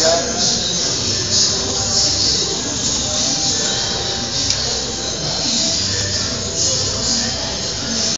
Yeah.